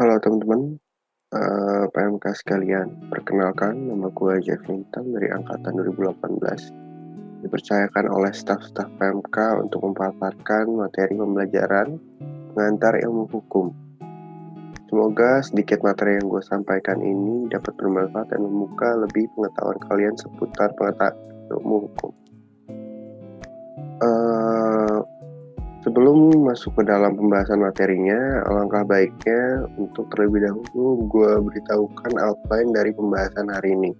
Halo teman-teman, uh, eh, PMK sekalian. Perkenalkan, nama gue Jeff Lintang dari Angkatan 2018. Dipercayakan oleh staf-staf PMK untuk memaparkan materi pembelajaran pengantar ilmu hukum. Semoga sedikit materi yang gue sampaikan ini dapat bermanfaat dan membuka lebih pengetahuan kalian seputar pengetahuan ilmu hukum. Sebelum masuk ke dalam pembahasan materinya, alangkah baiknya untuk terlebih dahulu gue beritahukan outline dari pembahasan hari ini.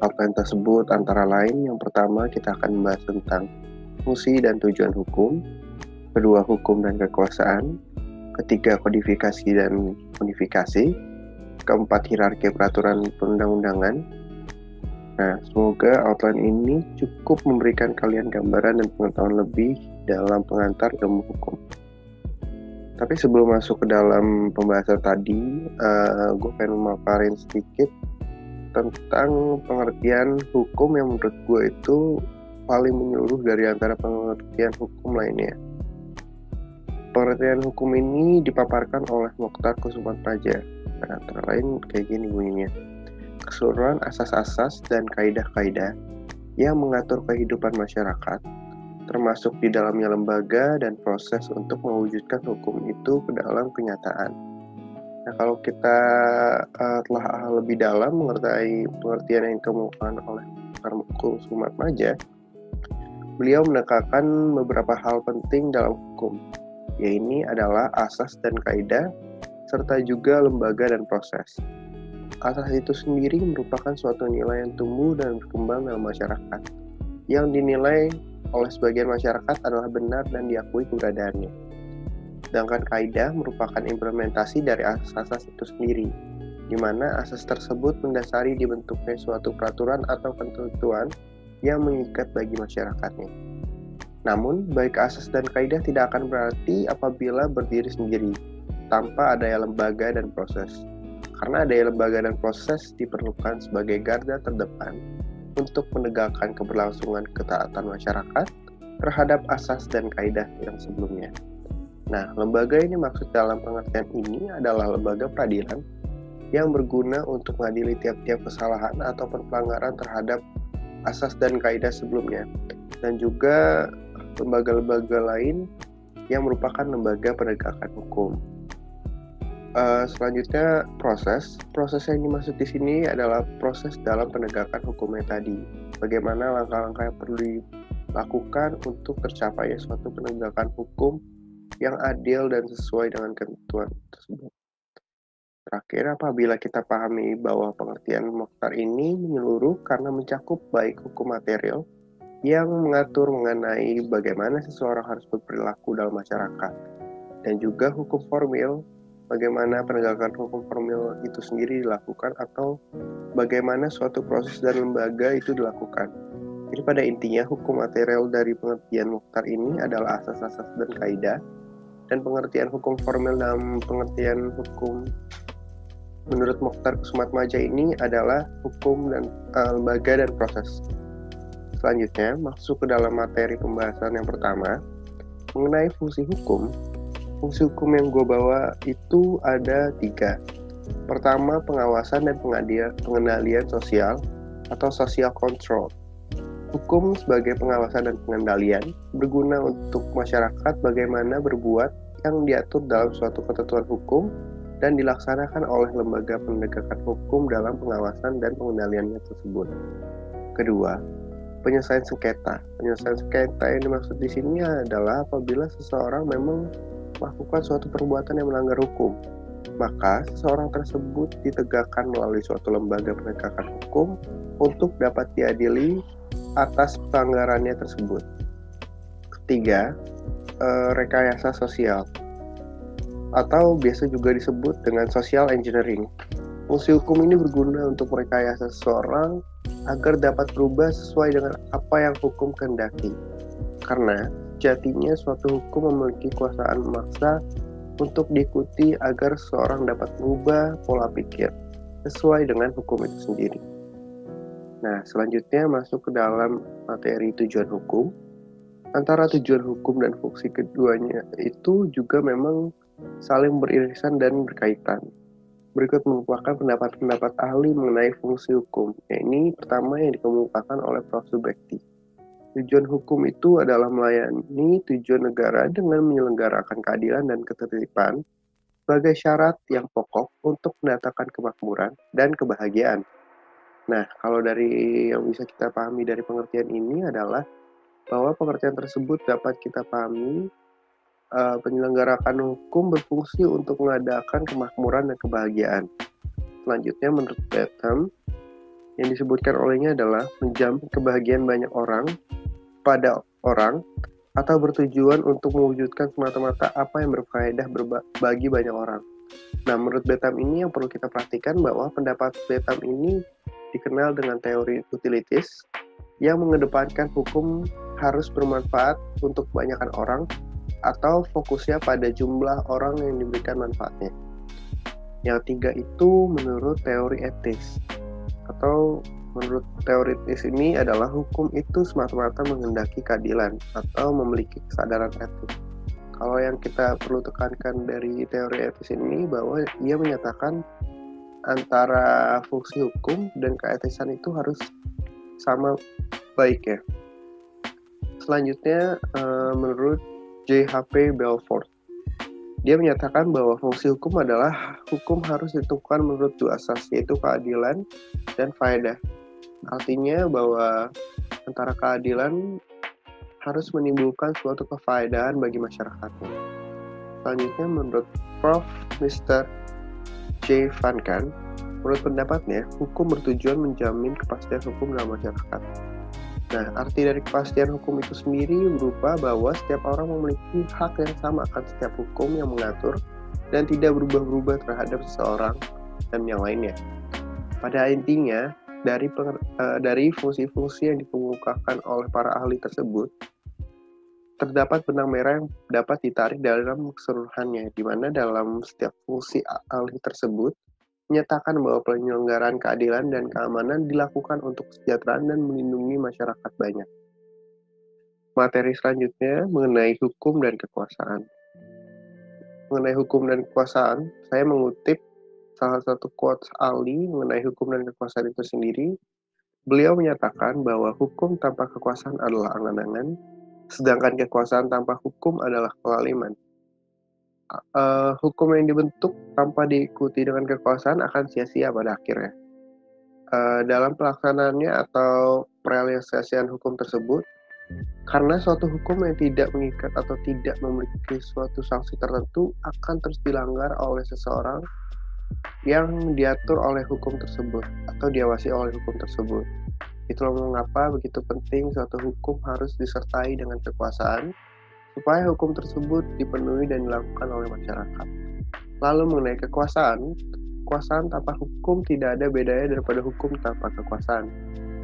Outline tersebut antara lain yang pertama kita akan membahas tentang fungsi dan tujuan hukum, kedua hukum dan kekuasaan, ketiga kodifikasi dan kodifikasi, keempat hierarki peraturan perundang-undangan, Nah, semoga outline ini cukup memberikan kalian gambaran dan pengetahuan lebih dalam pengantar ilmu hukum. Tapi sebelum masuk ke dalam pembahasan tadi, uh, gue pengen memaparin sedikit tentang pengertian hukum yang menurut gue itu paling menyeluruh dari antara pengertian hukum lainnya. Pengertian hukum ini dipaparkan oleh Mokhtar Kusuman Praja. Nah, antara lain kayak gini bunyinya keseluruhan asas-asas dan kaidah-kaidah yang mengatur kehidupan masyarakat, termasuk di dalamnya lembaga dan proses untuk mewujudkan hukum itu ke dalam kenyataan. Nah, kalau kita uh, telah lebih dalam mengerti pengertian yang dikemukakan oleh Karmukul Sumat Maja, beliau menekankan beberapa hal penting dalam hukum, yaitu adalah asas dan kaidah, serta juga lembaga dan proses asas itu sendiri merupakan suatu nilai yang tumbuh dan berkembang dalam masyarakat, yang dinilai oleh sebagian masyarakat adalah benar dan diakui keberadaannya. Sedangkan kaidah merupakan implementasi dari asas-asas itu sendiri, di mana asas tersebut mendasari dibentuknya suatu peraturan atau ketentuan yang mengikat bagi masyarakatnya. Namun, baik asas dan kaidah tidak akan berarti apabila berdiri sendiri, tanpa adanya lembaga dan proses karena adanya lembaga dan proses diperlukan sebagai garda terdepan untuk menegakkan keberlangsungan ketaatan masyarakat terhadap asas dan kaidah yang sebelumnya. Nah, lembaga ini maksud dalam pengertian ini adalah lembaga peradilan yang berguna untuk mengadili tiap-tiap kesalahan atau pelanggaran terhadap asas dan kaidah sebelumnya, dan juga lembaga-lembaga lain yang merupakan lembaga penegakan hukum. Uh, selanjutnya proses. Proses yang dimaksud di sini adalah proses dalam penegakan hukumnya tadi. Bagaimana langkah-langkah yang perlu dilakukan untuk tercapainya suatu penegakan hukum yang adil dan sesuai dengan ketentuan tersebut. Terakhir, apabila kita pahami bahwa pengertian Mokhtar ini menyeluruh karena mencakup baik hukum material yang mengatur mengenai bagaimana seseorang harus berperilaku dalam masyarakat, dan juga hukum formil bagaimana penegakan hukum formil itu sendiri dilakukan atau bagaimana suatu proses dan lembaga itu dilakukan. Jadi pada intinya hukum material dari pengertian Mukhtar ini adalah asas-asas dan kaidah dan pengertian hukum formil dalam pengertian hukum menurut Mukhtar Kusumat Maja ini adalah hukum dan uh, lembaga dan proses. Selanjutnya masuk ke dalam materi pembahasan yang pertama mengenai fungsi hukum fungsi hukum yang gue bawa itu ada tiga. Pertama, pengawasan dan pengendalian sosial atau social control. Hukum sebagai pengawasan dan pengendalian berguna untuk masyarakat bagaimana berbuat yang diatur dalam suatu ketentuan hukum dan dilaksanakan oleh lembaga penegakan hukum dalam pengawasan dan pengendaliannya tersebut. Kedua, penyelesaian sengketa. Penyelesaian sengketa yang dimaksud di sini adalah apabila seseorang memang melakukan suatu perbuatan yang melanggar hukum, maka seseorang tersebut ditegakkan melalui suatu lembaga penegakan hukum untuk dapat diadili atas pelanggarannya tersebut. Ketiga, eh, rekayasa sosial atau biasa juga disebut dengan social engineering. Fungsi hukum ini berguna untuk merekayasa seseorang agar dapat berubah sesuai dengan apa yang hukum kehendaki. Karena sejatinya suatu hukum memiliki kuasaan memaksa untuk diikuti agar seorang dapat mengubah pola pikir sesuai dengan hukum itu sendiri. Nah, selanjutnya masuk ke dalam materi tujuan hukum. Antara tujuan hukum dan fungsi keduanya itu juga memang saling beririsan dan berkaitan. Berikut merupakan pendapat-pendapat ahli mengenai fungsi hukum. Ini pertama yang dikemukakan oleh Prof. Subekti. Tujuan hukum itu adalah melayani tujuan negara dengan menyelenggarakan keadilan dan ketertiban sebagai syarat yang pokok untuk mendatangkan kemakmuran dan kebahagiaan. Nah, kalau dari yang bisa kita pahami dari pengertian ini adalah bahwa pengertian tersebut dapat kita pahami uh, penyelenggarakan hukum berfungsi untuk mengadakan kemakmuran dan kebahagiaan. Selanjutnya, menurut Betham, yang disebutkan olehnya adalah menjamin kebahagiaan banyak orang pada orang atau bertujuan untuk mewujudkan semata-mata apa yang berfaedah bagi banyak orang. Nah, menurut Betham ini yang perlu kita perhatikan bahwa pendapat Betham ini dikenal dengan teori utilities yang mengedepankan hukum harus bermanfaat untuk kebanyakan orang atau fokusnya pada jumlah orang yang diberikan manfaatnya. Yang tiga itu menurut teori etis atau menurut teori etis ini adalah hukum itu semata-mata menghendaki keadilan atau memiliki kesadaran etis. Kalau yang kita perlu tekankan dari teori etis ini bahwa ia menyatakan antara fungsi hukum dan keetisan itu harus sama baik ya. Selanjutnya eh, menurut J.H.P. Belfort. Dia menyatakan bahwa fungsi hukum adalah hukum harus ditentukan menurut dua asas, yaitu keadilan dan faedah. Artinya bahwa antara keadilan harus menimbulkan suatu kefaedahan bagi masyarakatnya. Selanjutnya menurut Prof. Mr. J. Van Kan, menurut pendapatnya, hukum bertujuan menjamin kepastian hukum dalam masyarakat. Nah, arti dari kepastian hukum itu sendiri berupa bahwa setiap orang memiliki hak yang sama akan setiap hukum yang mengatur dan tidak berubah-ubah terhadap seseorang dan yang lainnya. Pada intinya, dari uh, dari fungsi-fungsi yang dikemukakan oleh para ahli tersebut, terdapat benang merah yang dapat ditarik dalam keseluruhannya, di mana dalam setiap fungsi ahli tersebut menyatakan bahwa penyelenggaraan keadilan dan keamanan dilakukan untuk kesejahteraan dan melindungi masyarakat banyak. Materi selanjutnya mengenai hukum dan kekuasaan. Mengenai hukum dan kekuasaan, saya mengutip salah satu quotes Ali mengenai hukum dan kekuasaan itu sendiri. Beliau menyatakan bahwa hukum tanpa kekuasaan adalah angan-angan, sedangkan kekuasaan tanpa hukum adalah kelaliman uh, hukum yang dibentuk tanpa diikuti dengan kekuasaan akan sia-sia pada akhirnya. Uh, dalam pelaksanaannya atau perealisasian hukum tersebut, karena suatu hukum yang tidak mengikat atau tidak memiliki suatu sanksi tertentu akan terus dilanggar oleh seseorang yang diatur oleh hukum tersebut atau diawasi oleh hukum tersebut. Itulah mengapa begitu penting suatu hukum harus disertai dengan kekuasaan supaya hukum tersebut dipenuhi dan dilakukan oleh masyarakat. Lalu mengenai kekuasaan, kekuasaan tanpa hukum tidak ada bedanya daripada hukum tanpa kekuasaan.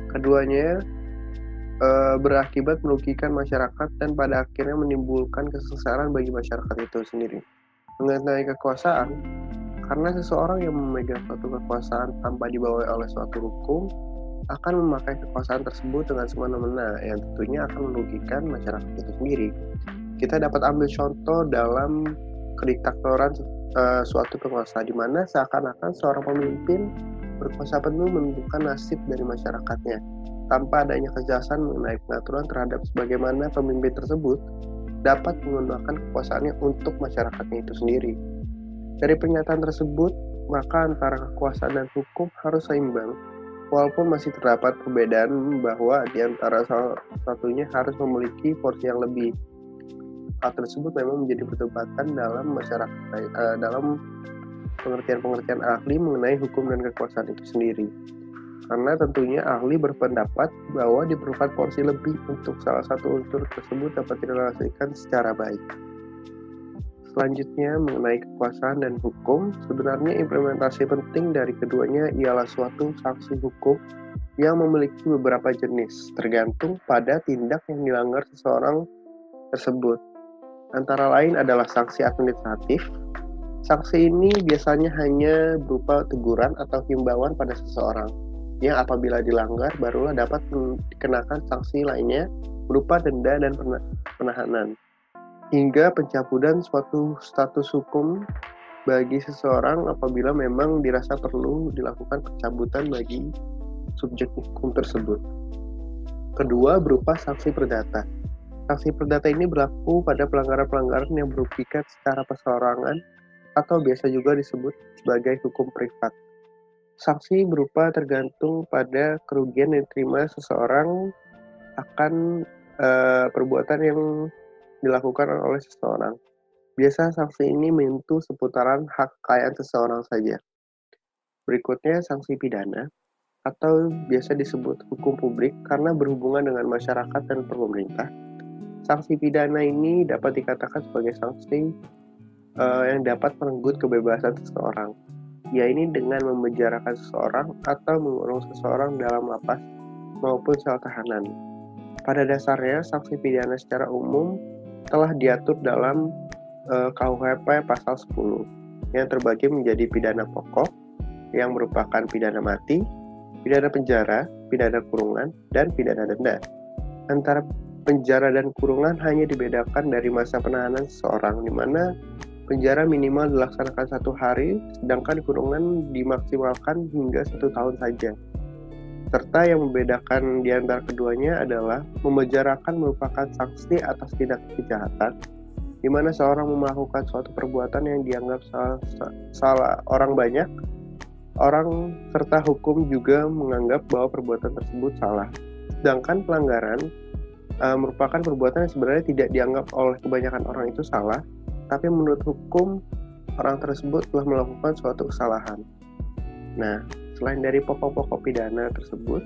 Keduanya e, berakibat merugikan masyarakat dan pada akhirnya menimbulkan kesesaran bagi masyarakat itu sendiri. Mengenai kekuasaan, karena seseorang yang memegang suatu kekuasaan tanpa dibawa oleh suatu hukum akan memakai kekuasaan tersebut dengan semena-mena yang tentunya akan merugikan masyarakat itu sendiri kita dapat ambil contoh dalam kediktatoran uh, suatu penguasa di mana seakan-akan seorang pemimpin berkuasa penuh menentukan nasib dari masyarakatnya tanpa adanya kejelasan mengenai pengaturan terhadap sebagaimana pemimpin tersebut dapat menggunakan kekuasaannya untuk masyarakatnya itu sendiri. Dari pernyataan tersebut, maka antara kekuasaan dan hukum harus seimbang, walaupun masih terdapat perbedaan bahwa di antara salah satunya harus memiliki porsi yang lebih hal tersebut memang menjadi perdebatan dalam masyarakat uh, dalam pengertian-pengertian ahli mengenai hukum dan kekuasaan itu sendiri. Karena tentunya ahli berpendapat bahwa diperlukan porsi lebih untuk salah satu unsur tersebut dapat direlasikan secara baik. Selanjutnya mengenai kekuasaan dan hukum, sebenarnya implementasi penting dari keduanya ialah suatu sanksi hukum yang memiliki beberapa jenis, tergantung pada tindak yang dilanggar seseorang tersebut antara lain adalah sanksi administratif. Sanksi ini biasanya hanya berupa teguran atau himbauan pada seseorang yang apabila dilanggar barulah dapat dikenakan sanksi lainnya berupa denda dan penahanan. Hingga pencabutan suatu status hukum bagi seseorang apabila memang dirasa perlu dilakukan pencabutan bagi subjek hukum tersebut. Kedua, berupa sanksi perdata. Sanksi perdata ini berlaku pada pelanggaran-pelanggaran yang merugikan secara perseorangan atau biasa juga disebut sebagai hukum privat. Sanksi berupa tergantung pada kerugian yang diterima seseorang akan uh, perbuatan yang dilakukan oleh seseorang. Biasa sanksi ini menyentuh seputaran hak kekayaan seseorang saja. Berikutnya sanksi pidana atau biasa disebut hukum publik karena berhubungan dengan masyarakat dan pemerintah. Sanksi pidana ini dapat dikatakan sebagai sanksi uh, yang dapat merenggut kebebasan seseorang, yaitu dengan memenjarakan seseorang atau mengurung seseorang dalam lapas maupun sel tahanan. Pada dasarnya, sanksi pidana secara umum telah diatur dalam uh, eh, KUHP pasal 10 yang terbagi menjadi pidana pokok yang merupakan pidana mati, pidana penjara, pidana kurungan, dan pidana denda. Antara penjara dan kurungan hanya dibedakan dari masa penahanan seseorang, di mana penjara minimal dilaksanakan satu hari, sedangkan kurungan dimaksimalkan hingga satu tahun saja serta yang membedakan di antara keduanya adalah memenjarakan merupakan sanksi atas tindak kejahatan di mana seorang melakukan suatu perbuatan yang dianggap salah, salah orang banyak orang serta hukum juga menganggap bahwa perbuatan tersebut salah. Sedangkan pelanggaran uh, merupakan perbuatan yang sebenarnya tidak dianggap oleh kebanyakan orang itu salah tapi menurut hukum orang tersebut telah melakukan suatu kesalahan. Nah Selain dari pokok-pokok pidana tersebut,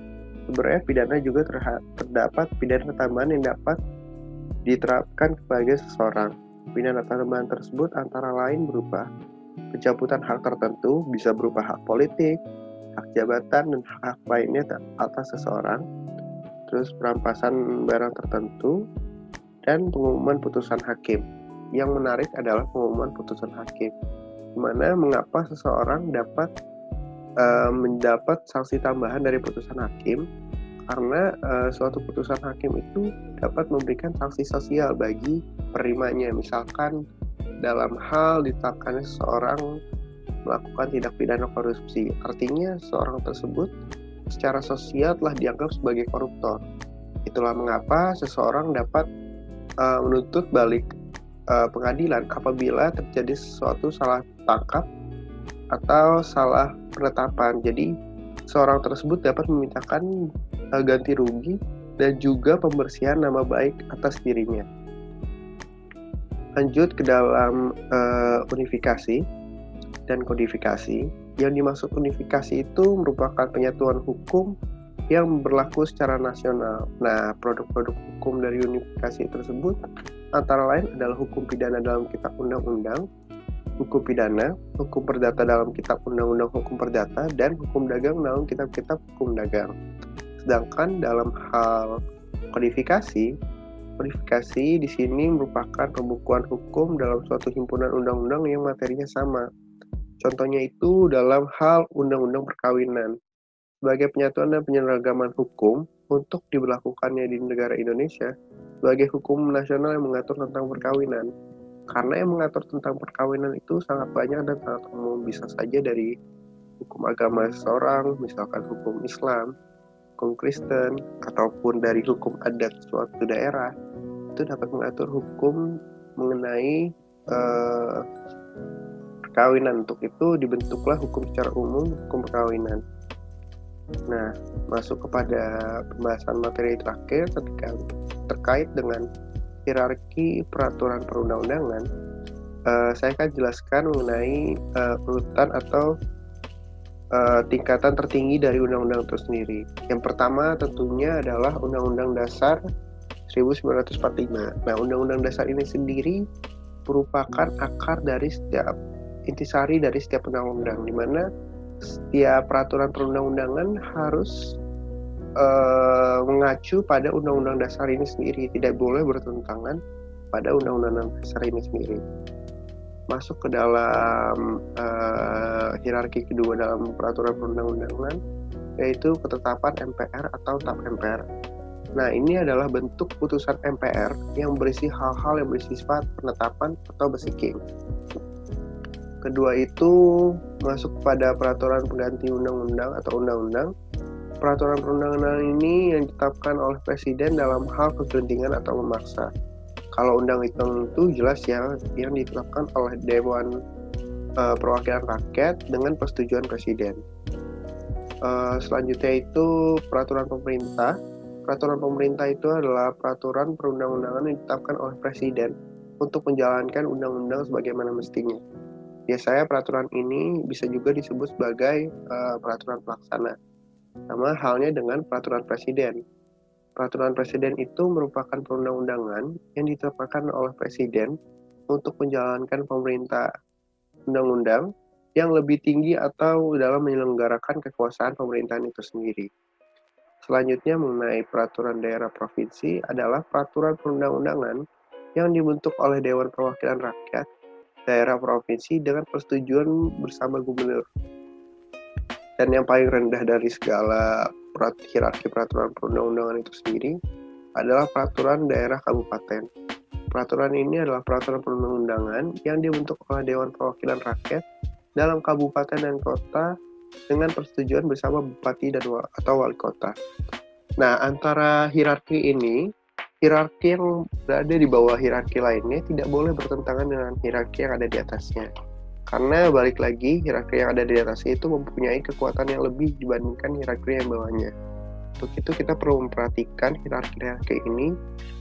sebenarnya pidana juga terdapat pidana tambahan yang dapat diterapkan kepada seseorang. Pidana tambahan tersebut antara lain berupa pencabutan hak tertentu, bisa berupa hak politik, hak jabatan, dan hak, -hak lainnya atas seseorang, terus perampasan barang tertentu, dan pengumuman putusan hakim. Yang menarik adalah pengumuman putusan hakim, di mana mengapa seseorang dapat uh, mendapat sanksi tambahan dari putusan hakim karena uh, suatu putusan hakim itu dapat memberikan sanksi sosial bagi perimanya misalkan dalam hal ditetapkan seseorang melakukan tindak pidana korupsi artinya seorang tersebut secara sosial telah dianggap sebagai koruptor. Itulah mengapa seseorang dapat uh, menuntut balik uh, pengadilan apabila terjadi sesuatu salah tangkap atau salah penetapan. Jadi seorang tersebut dapat memintakan uh, ganti rugi dan juga pembersihan nama baik atas dirinya. Lanjut ke dalam uh, unifikasi dan kodifikasi. Yang dimaksud unifikasi itu merupakan penyatuan hukum yang berlaku secara nasional. Nah, produk-produk hukum dari unifikasi tersebut antara lain adalah hukum pidana dalam kitab undang-undang, hukum pidana, hukum perdata dalam kitab undang-undang hukum perdata, dan hukum dagang dalam kitab-kitab hukum dagang. Sedangkan dalam hal kodifikasi, kodifikasi di sini merupakan pembukuan hukum dalam suatu himpunan undang-undang yang materinya sama. Contohnya itu dalam hal undang-undang perkawinan. Sebagai penyatuan dan penyeragaman hukum untuk diberlakukannya di negara Indonesia sebagai hukum nasional yang mengatur tentang perkawinan karena yang mengatur tentang perkawinan itu sangat banyak dan sangat umum. Bisa saja dari hukum agama seseorang misalkan hukum Islam hukum Kristen ataupun dari hukum adat suatu daerah itu dapat mengatur hukum mengenai uh, perkawinan. Untuk itu dibentuklah hukum secara umum hukum perkawinan. Nah masuk kepada pembahasan materi terakhir ketika terkait dengan hierarki peraturan perundang-undangan, uh, saya akan jelaskan mengenai uh, urutan atau uh, tingkatan tertinggi dari undang-undang itu sendiri. Yang pertama tentunya adalah Undang-Undang Dasar 1945. Nah, Undang-Undang Dasar ini sendiri merupakan akar dari setiap intisari dari setiap undang-undang, di mana setiap peraturan perundang-undangan harus uh, mengacu pada undang-undang dasar ini sendiri, tidak boleh bertentangan pada undang-undang dasar ini sendiri. Masuk ke dalam uh, hierarki kedua dalam peraturan perundang-undangan, yaitu ketetapan MPR atau TAP MPR. Nah, ini adalah bentuk putusan MPR yang berisi hal-hal yang bersifat penetapan atau basiking. Kedua itu masuk pada peraturan pengganti undang-undang atau undang-undang. Peraturan perundang-undangan ini yang ditetapkan oleh presiden dalam hal kegentingan atau memaksa. Kalau undang-undang itu jelas ya yang ditetapkan oleh Dewan uh, Perwakilan Rakyat dengan persetujuan presiden. Uh, selanjutnya itu peraturan pemerintah Peraturan pemerintah itu adalah peraturan perundang-undangan yang ditetapkan oleh presiden untuk menjalankan undang-undang sebagaimana mestinya. Biasanya peraturan ini bisa juga disebut sebagai uh, peraturan pelaksana. Sama halnya dengan peraturan presiden. Peraturan presiden itu merupakan perundang-undangan yang ditetapkan oleh presiden untuk menjalankan pemerintah undang-undang yang lebih tinggi atau dalam menyelenggarakan kekuasaan pemerintahan itu sendiri. Selanjutnya mengenai peraturan daerah provinsi adalah peraturan perundang-undangan yang dibentuk oleh Dewan Perwakilan Rakyat daerah provinsi dengan persetujuan bersama gubernur. Dan yang paling rendah dari segala perat hierarki peraturan perundang-undangan itu sendiri adalah peraturan daerah kabupaten. Peraturan ini adalah peraturan perundang-undangan yang dibentuk oleh Dewan Perwakilan Rakyat dalam kabupaten dan kota dengan persetujuan bersama bupati dan atau wali kota. Nah, antara hierarki ini, hierarki yang berada di bawah hierarki lainnya tidak boleh bertentangan dengan hierarki yang ada di atasnya. Karena balik lagi, hierarki yang ada di atasnya itu mempunyai kekuatan yang lebih dibandingkan hierarki yang bawahnya. Untuk itu kita perlu memperhatikan hierarki-hierarki ini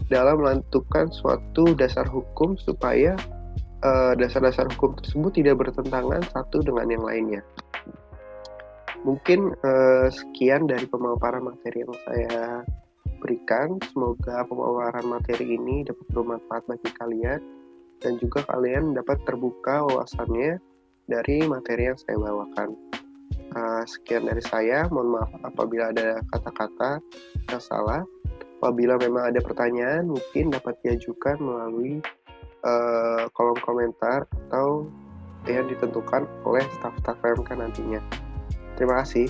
dalam menentukan suatu dasar hukum supaya eh, dasar-dasar uh, hukum tersebut tidak bertentangan satu dengan yang lainnya. Mungkin uh, sekian dari pemaparan materi yang saya berikan. Semoga pemaparan materi ini dapat bermanfaat bagi kalian dan juga kalian dapat terbuka wawasannya dari materi yang saya bawakan. Uh, sekian dari saya. Mohon maaf apabila ada kata-kata yang salah. Apabila memang ada pertanyaan, mungkin dapat diajukan melalui uh, kolom komentar atau yang ditentukan oleh staf-staf PMK nantinya. Terima kasih.